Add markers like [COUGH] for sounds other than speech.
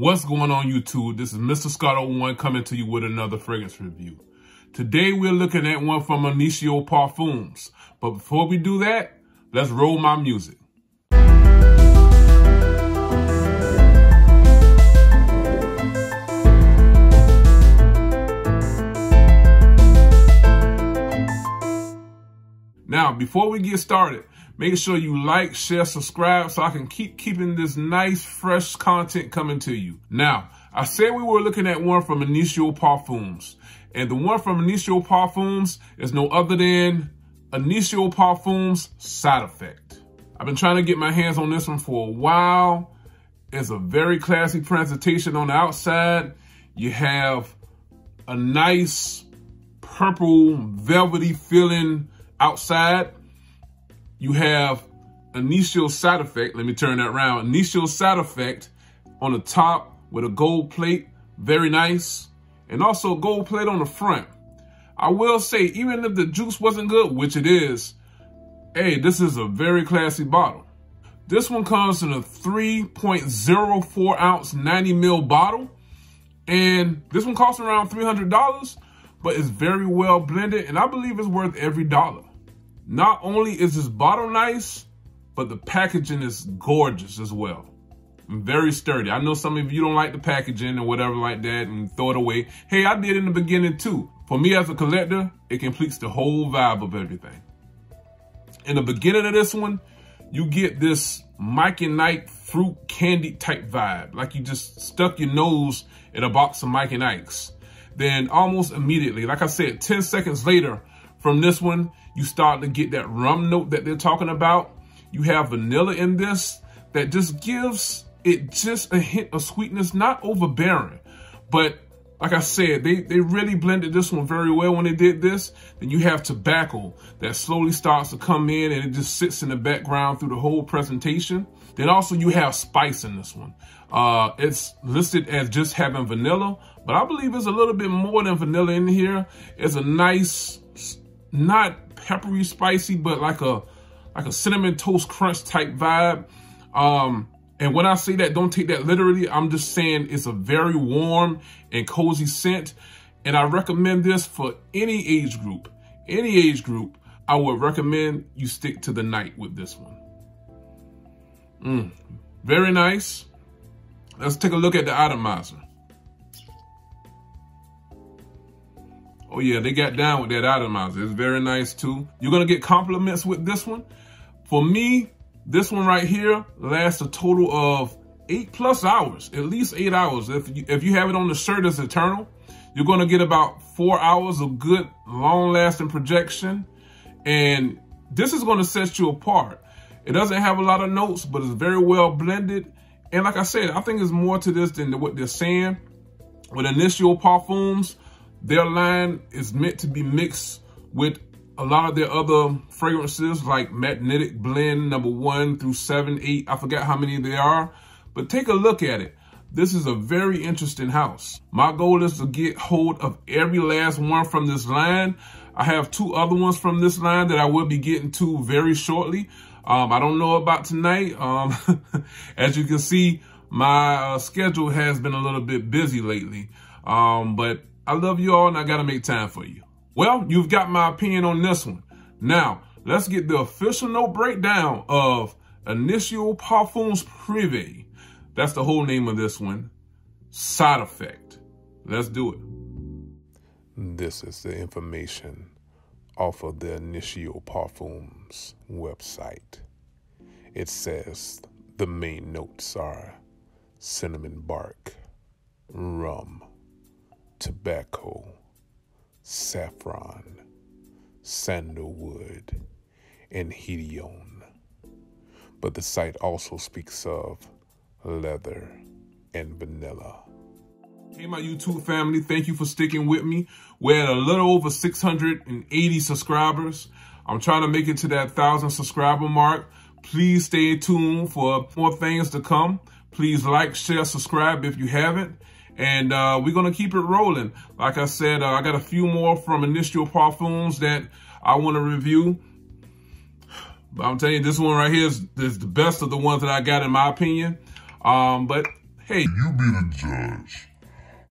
What's going on YouTube? This is Mr. Scott 01 coming to you with another fragrance review. Today we're looking at one from Initio Parfums. But before we do that, let's roll my music. Now, before we get started, Make sure you like, share, subscribe so I can keep keeping this nice, fresh content coming to you. Now, I said we were looking at one from Initio Parfums. And the one from Initio Parfums is no other than Initio Parfums Side Effect. I've been trying to get my hands on this one for a while. It's a very classy presentation on the outside. You have a nice purple velvety feeling outside you have Initio side effect. Let me turn that around. Initio side effect on the top with a gold plate. Very nice. And also gold plate on the front. I will say, even if the juice wasn't good, which it is, hey, this is a very classy bottle. This one comes in a 3.04 ounce 90 ml bottle. And this one costs around $300, but it's very well blended. And I believe it's worth every dollar. Not only is this bottle nice, but the packaging is gorgeous as well. Very sturdy. I know some of you don't like the packaging or whatever like that and throw it away. Hey, I did in the beginning too. For me as a collector, it completes the whole vibe of everything. In the beginning of this one, you get this Mike and Ike fruit candy type vibe. Like you just stuck your nose in a box of Mike and Ike's. Then almost immediately, like I said, 10 seconds later from this one, you start to get that rum note that they're talking about. You have vanilla in this that just gives it just a hint of sweetness, not overbearing. But like I said, they, they really blended this one very well when they did this. Then you have tobacco that slowly starts to come in and it just sits in the background through the whole presentation. Then also you have spice in this one. Uh, it's listed as just having vanilla, but I believe it's a little bit more than vanilla in here. It's a nice, not peppery spicy, but like a like a cinnamon toast crunch type vibe. Um, and when I say that, don't take that literally. I'm just saying it's a very warm and cozy scent. And I recommend this for any age group. Any age group, I would recommend you stick to the night with this one. Mm, very nice. Let's take a look at the atomizer. Oh yeah, they got down with that atomizer. It's very nice too. You're gonna get compliments with this one. For me, this one right here lasts a total of eight plus hours, at least eight hours. If you, if you have it on the shirt as Eternal, you're gonna get about four hours of good, long lasting projection. And this is gonna set you apart. It doesn't have a lot of notes, but it's very well blended. And like I said, I think there's more to this than what they're saying. With Initio Parfums, their line is meant to be mixed with a lot of their other fragrances like Magnetic Blend number one through seven, eight. I forgot how many they are, but take a look at it. This is a very interesting house. My goal is to get hold of every last one from this line. I have two other ones from this line that I will be getting to very shortly. Um, I don't know about tonight. Um, [LAUGHS] as you can see, my uh, schedule has been a little bit busy lately. Um, but I love you all and I got to make time for you. Well, you've got my opinion on this one. Now, let's get the official note breakdown of Initio Parfums Privé. That's the whole name of this one. Side Effect. Let's do it. This is the information off of the Initio Parfums website. It says the main notes are cinnamon bark, rum, tobacco, saffron, sandalwood, and hedione. But the site also speaks of leather and vanilla. Hey, my YouTube family, thank you for sticking with me. We're at a little over 680 subscribers. I'm trying to make it to that 1,000 subscriber mark. Please stay tuned for more things to come. Please like, share, subscribe if you haven't and uh, we're gonna keep it rolling. Like I said, uh, I got a few more from Initio Parfums that I want to review. But I'm telling you, this one right here is, is, the best of the ones that I got in my opinion. Um, but Hey, You be the judge.